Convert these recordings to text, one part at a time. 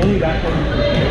Only that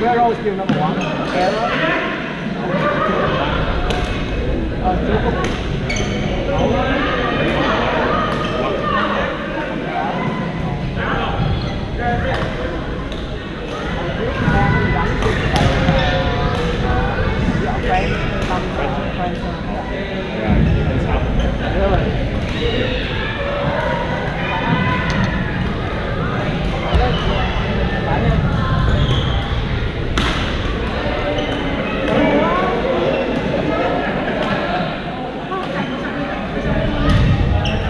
Where always give number one? Uh,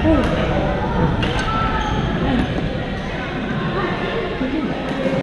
Ooh.